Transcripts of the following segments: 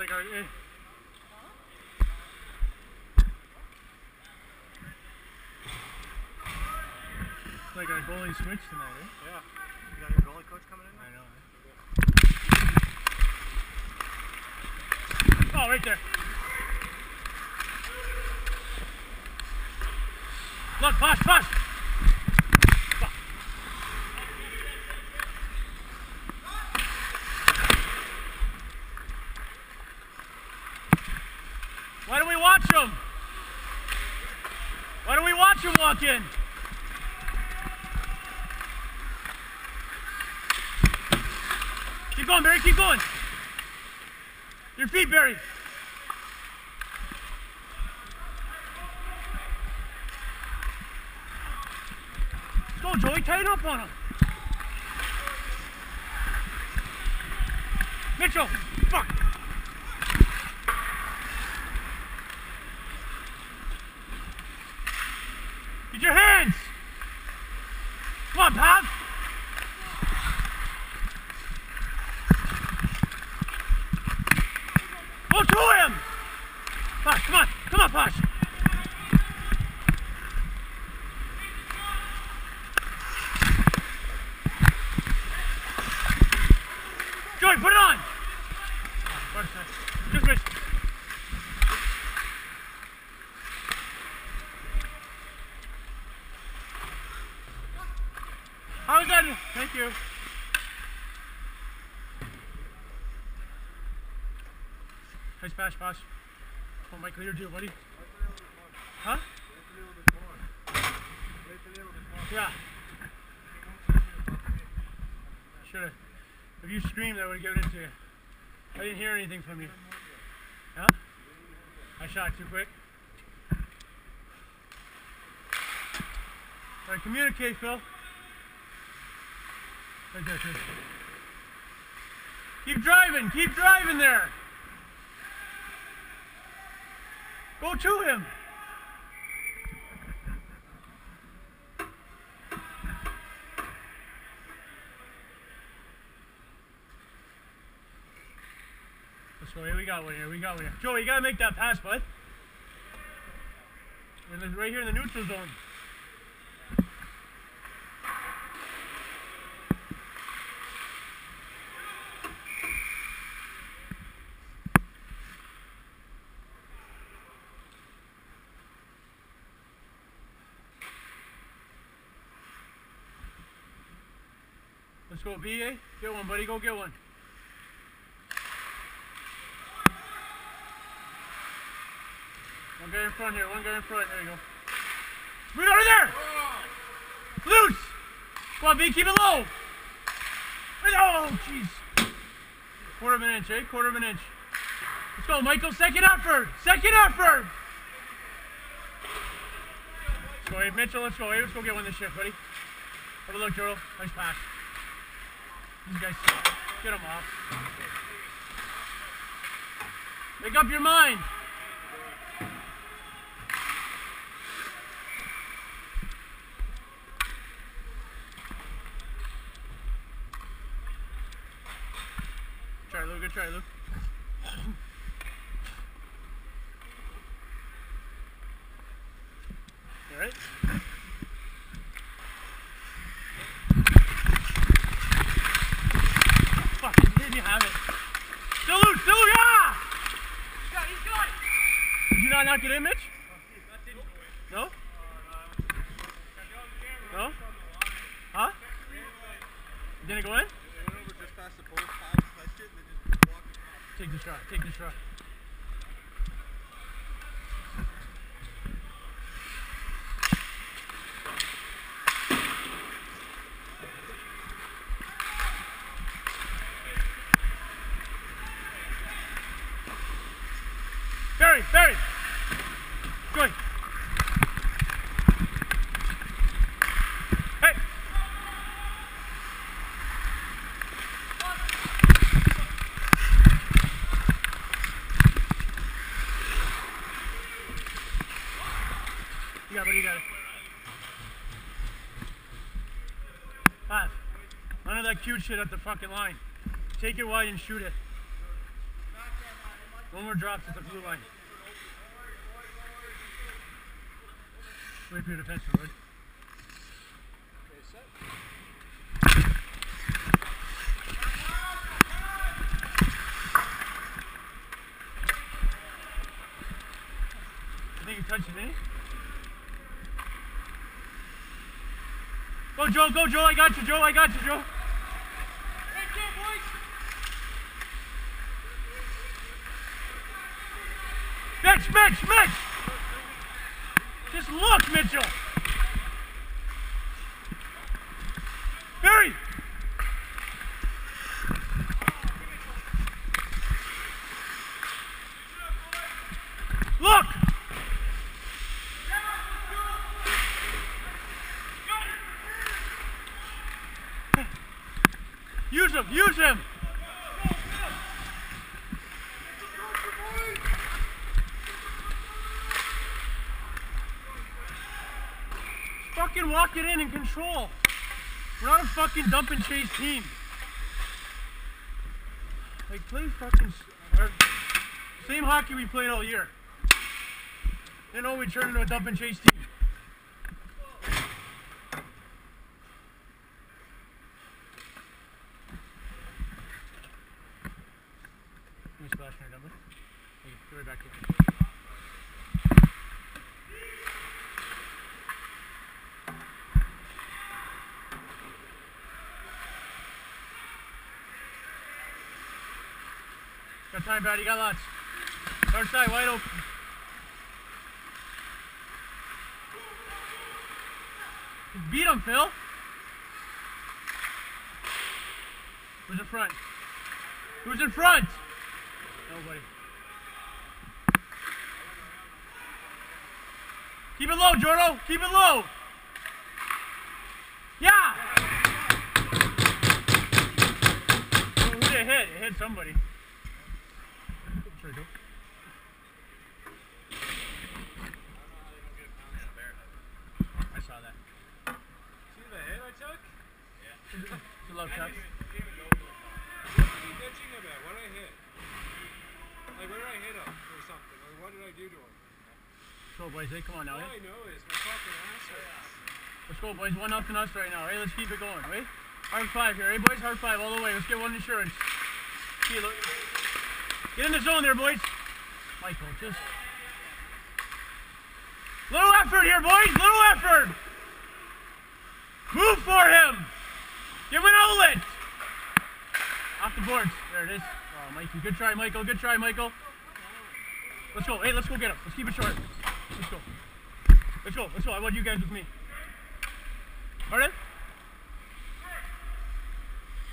like our. Eh. Like our goalie switch tonight, eh? Yeah. You got your goalie coach coming in? I know. eh? Oh, right there. Look, push, push. Fuck. Why do we watch them? Why don't we watch them walk in? Keep going, Barry. Keep going. Your feet, Barry. Go, Joey. Tighten up on him. Mitchell. Fuck. Get your hands. Come on, Pav. Go to him! Posh, come on, come on, Posh. Joey, put it on! Just miss. How's that? Thank you. Nice pass, pass. Oh, Michael, you're due, buddy. Huh? Yeah. Have. If you screamed, I would have given it to you. I didn't hear anything from you. Huh? I shot too quick. All right, communicate, Phil. Right there, Chris. Keep driving, keep driving there. Go to him. Go. We got one. Here we got one. Here. Joey, you gotta make that pass, bud. We're right here in the neutral zone. Let's go, BA. Get one, buddy. Go get one. One guy in front here. One guy in front. There you go. Read over there. Loose. Come on, B. Keep it low. Oh, jeez. Quarter of an inch, eh? Quarter of an inch. Let's go, Michael. Second effort. Second effort. Let's go, hey, Mitchell. Let's go. Hey, let's go get one this shift, buddy. Have a look, Jordan. Nice pass. These guys, get them off. Make up your mind. Try, Luke. Good try, Luke. You all right? Fuck, didn't you have it? Still loose, still loose, yeah! Did you not it in, Mitch? No? No? Huh? Didn't it go in? Take the shot, take the shot. Barry, Barry! Go ahead. Hey! You got it, buddy, you got it. Five. Of shit at the fucking line. Take it wide and shoot it. No more drops at the blue line. Wait for your defense, set. I think you touched it, didn't? Go, Joe, go, Joe. I got you, Joe. I got you, Joe. Mitch, Mitch, Mitch! Just look, Mitchell! Barry! Look! Use him! Fucking walk it in and control. We're not a fucking dump and chase team. Like play fucking same hockey we played all year. You know we turned into a dump and chase team. Let me splash your number. Hey, go right back here. Time, Brad. You got lots. North side, wide open. Just beat him, Phil. Who's in front? Who's in front? Nobody. Keep it low, Jordo. Keep it low. Yeah. Oh, who did it hit? It hit somebody. Sure do. I saw that. See the hit I took? It's a low touch. What are you bitching about? What did I hit? Like, where did I hit him or something? Or what did I do to him? Go, come now. All eh? I know is my fucking ass hurts. Let's go, boys. One up nothing us right now. Hey, let's keep it going. Right? Hard five here. Hey, boys. Hard five all the way. Let's get one insurance. Get in the zone there, boys. Michael, just little effort here, boys. Little effort. Move for him. Give him an outlet. Off the boards. There it is. Oh, Mikey. Good try, Michael. Good try, Michael. Let's go. Hey, let's go get him. Let's keep it short. Let's go. Let's go. Let's go. I want you guys with me. Pardon?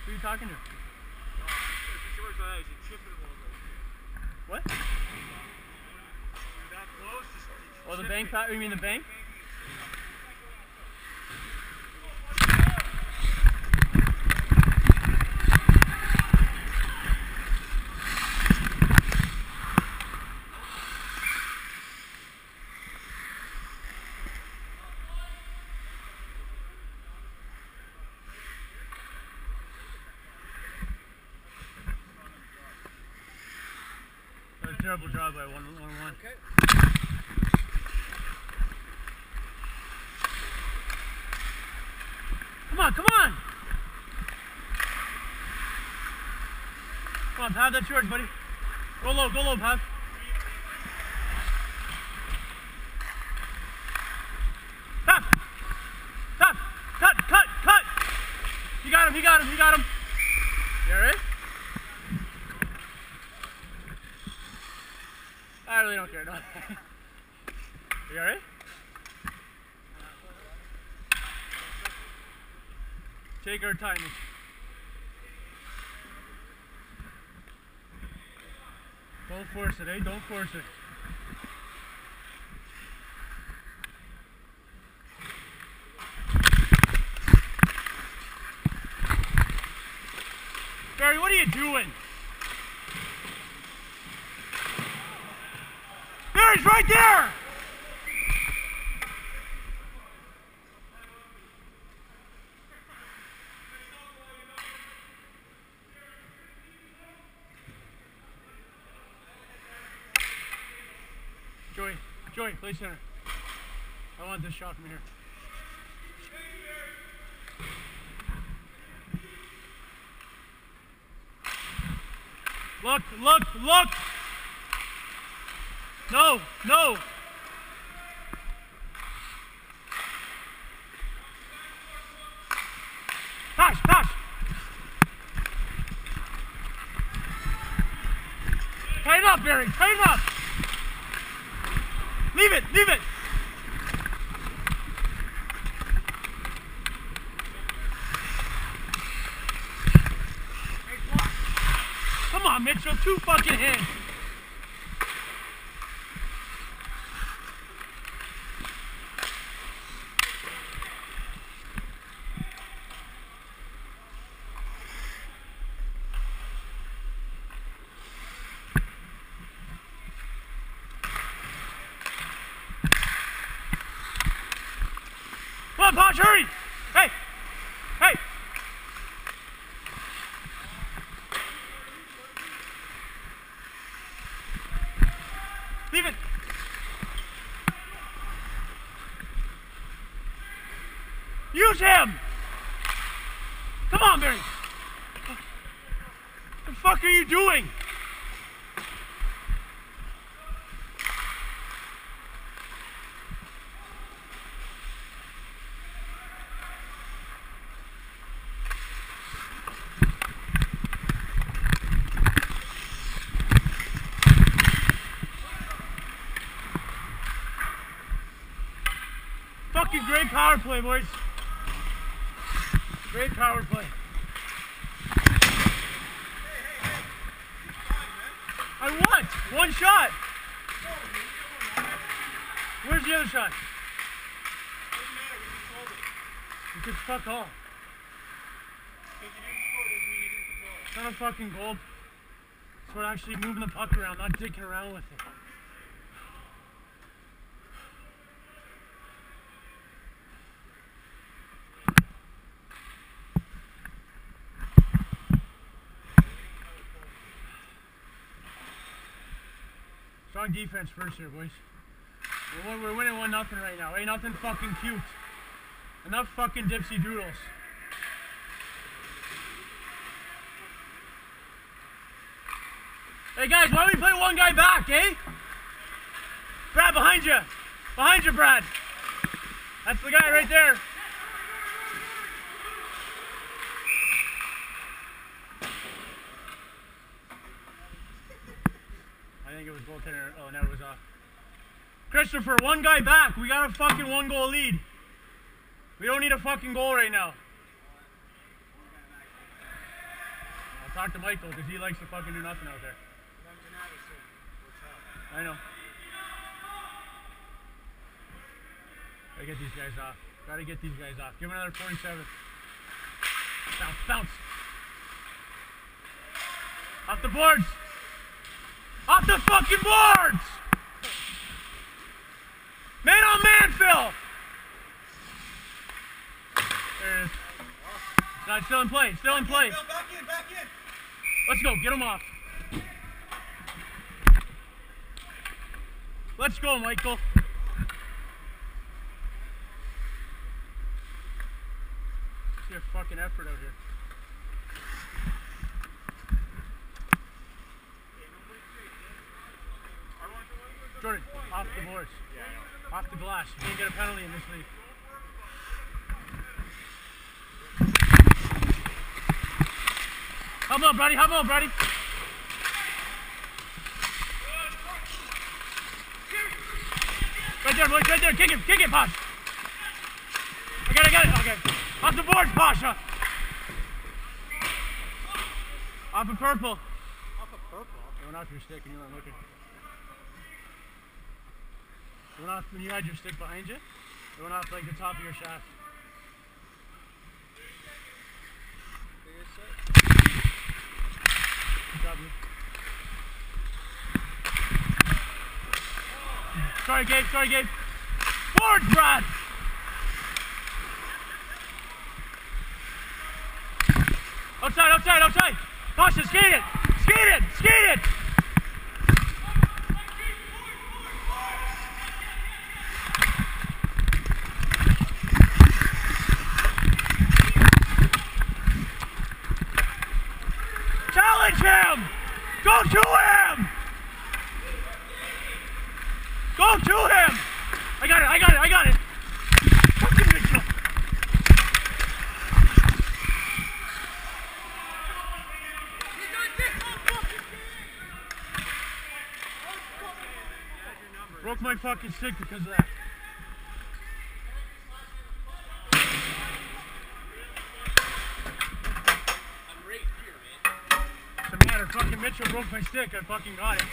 Who are you talking to? What? Oh, the bank? You mean the bank? Terrible job by one one one. Okay. Come on, come on! Come on, Pav, that's yours, buddy. Go low, go low. Pav! Pav! Cut, cut, cut! You got him, you got him, you got him. You alright? I really don't care, no. you alright? Take our time. Don't force it, eh? Don't force it. Barry, what are you doing? Barry's right there! Joey, play center. I want this shot from here. Look, look, look! No, no! Pass, pass! Tighten up, Barry, tighten up! Leave it, leave it! Come on, Mitchell, two fucking hands. On, hurry! Hey! Hey! Leave it! Use him! Come on, Barry! What the fuck are you doing? Fucking great power play, boys. Great power play. I want one shot. Where's the other shot? You could fuck all. It's not a fucking goal. It's about actually moving the puck around, not dicking around with it. Strong defense first here, boys. We're, we're winning one nothing right now. Ain't nothing fucking cute. Enough fucking dipsy doodles. Hey guys, why don't we play one guy back, eh? Brad, behind you. Behind you, Brad. That's the guy right there. I think it was goaltender. Oh, no, it was uh. Christopher, one guy back. We got a fucking one goal lead. We don't need a fucking goal right now. I'll talk to Michael because he likes to fucking do nothing out there. I know. Gotta get these guys off. Gotta get these guys off. Give him another 47. Bounce, bounce. Off the boards. Off the fucking boards! Man on man, Phil! There it is. No, still in play. Still in play. back in, back in. Let's go. Get him off. Let's go, Michael. See a fucking effort out here. Jordan, off the boards. Off the glass. You can't get a penalty in this league. How about, buddy? How about, buddy? Right there, boys. Right there. Kick it. Kick it, Posh. I got it. I got it. Okay. Off the boards, Pasha. Off of purple. Off a purple. It went off your stick and you weren't looking. It went off when you had your stick behind you. It went off like the top of your shaft. Sorry, Gabe. Sorry, Gabe. Board, Brad. Outside, outside, outside. Pasha, skate it. Skate it. Skate it. Challenge him! Go to him! Go to him! I got it, I got it, I got it! Fucking Mitchell! Broke my fucking stick because of that. Right here, man. Doesn't matter, fucking Mitchell broke my stick, I fucking got it.